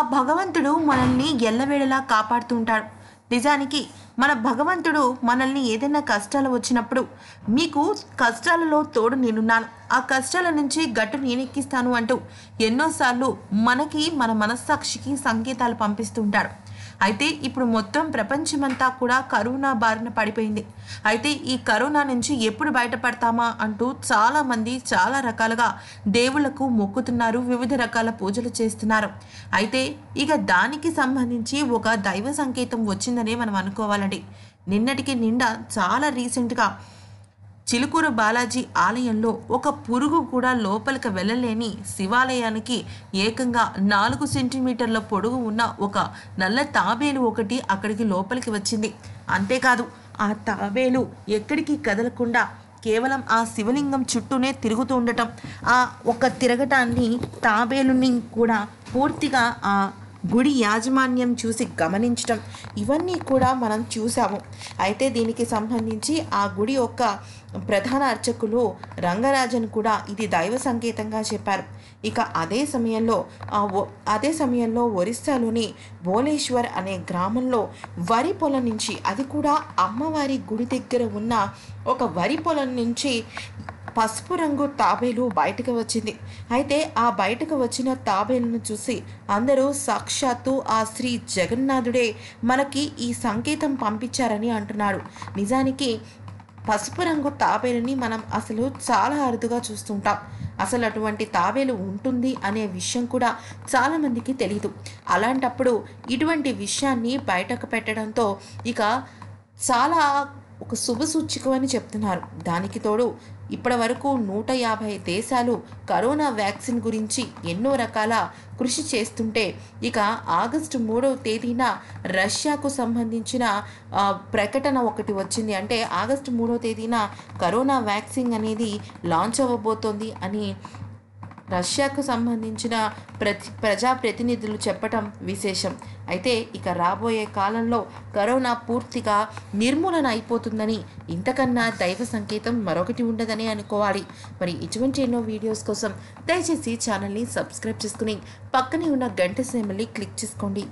ఆ భగవంతుడు మనల్ని ఎల్లవేళలా కాపాడుతూ ఉంటాడు నిజానికి మన భగవంతుడు మనల్ని ఏదైనా కష్టాలు వచ్చినప్పుడు మీకు కష్టాలలో తోడు నేనున్నాను. ఆ కష్టాల నుంచి గట్టు నేనెక్కిస్తాను అంటూ ఎన్నోసార్లు మనకి మన మనస్సాక్షికి సంకేతాలు పంపిస్తుంటాడు. అయితే ఇప్పుడు మొత్తం ప్రపంచమంతా కూడా కరోనా బారిన పడిపోయింది. అయితే ఈ కరోనా నుంచి ఎప్పుడు బయటపడతామా అంటూ చాలామంది చాలా రకాలుగా దేవుళ్ళకు మొక్కుతున్నారు వివిధ రకాల పూజలు చేస్తున్నారు. అయితే ఇక దానికి సంబంధించి ఒక దైవ సంకేతం వచ్చిందనే మనం అనుకోవాలండి. నిన్నటికి నిండా చాలా రీసెంట్గా చిలుకూరు బాలాజీ ఆలయంలో ఒక పురుగు కూడా లోపలికి వెళ్ళలేని శివాలయానికి ఏకంగా నాలుగు సెంటీమీటర్ల పొడుగు ఉన్న ఒక నల్ల తాబేలు ఒకటి అక్కడికి లోపలికి వచ్చింది. అంతేకాదు ఆ తాబేలు ఎక్కడికి కదలకుండా కేవలం ఆ శివలింగం చుట్టూనే తిరుగుతూ ఉండటం. ఆ ఒక తిరగటాన్ని తాబేలుని కూడా పూర్తిగా ఆ గుడి యాజమాన్యం చూసి గమనించటం. ఇవన్నీ కూడా మనం చూసాము అయితే దీనికి సంబంధించి ఆ గుడి యొక్క ప్రధాన అర్చకులు రంగరాజన్ కూడా ఇది దైవ సంకేతంగా చెప్పారు. ఇక అదే సమయంలో అదే సమయంలో ఒరిస్సాలోని భోలేశ్వర్ అనే గ్రామంలో వరి పొలం నుంచి అది కూడా అమ్మవారి గుడి దగ్గర ఉన్న ఒక వరి పొలం నుంచి పసుపు రంగు తాబేలు బయటకు వచ్చింది. అయితే ఆ బయటకు వచ్చిన తాబేలును చూసి అందరూ సాక్షాత్తు ఆ శ్రీ జగన్నాథుడే మనకి ఈ సంకేతం పంపించారని అంటున్నాడు. నిజానికి పసుపు రంగు తాబేలుని మనం అసలు చాలా అరుదుగా చూస్తుంటాం. అసలు అటువంటి తాబేలు ఉంటుంది అనే విషయం కూడా చాలామందికి తెలియదు అలాంటప్పుడు ఇటువంటి విషయాన్ని బయటకు పెట్టడంతో ఇక చాలా ఒక శుభ సూచికం అని చెప్తున్నారు. దానికి తోడు ఇప్పటి వరకు నూట యాభై దేశాలు కరోనా వ్యాక్సిన్ గురించి ఎన్నో రకాల కృషి చేస్తుంటే ఇక ఆగస్టు మూడవ తేదీన రష్యాకు సంబంధించిన ప్రకటన ఒకటి వచ్చింది. అంటే ఆగస్టు మూడవ తేదీన కరోనా వ్యాక్సిన్ అనేది లాంచ్ అవ్వబోతోంది అని రష్యాకు సంబంధించిన ప్రతి ప్రజాప్రతినిధులు చెప్పటం విశేషం. అయితే ఇక రాబోయే కాలంలో కరోనా పూర్తిగా నిర్మూలన అయిపోతుందని ఇంతకన్నా దైవ సంకేతం మరొకటి ఉండదని అనుకోవాలి. మరి ఇటువంటి ఎన్నో వీడియోస్ కోసం దయచేసి ఛానల్ని సబ్స్క్రైబ్ చేసుకుని పక్కనే ఉన్న గంట సేమల్ని క్లిక్ చేసుకోండి.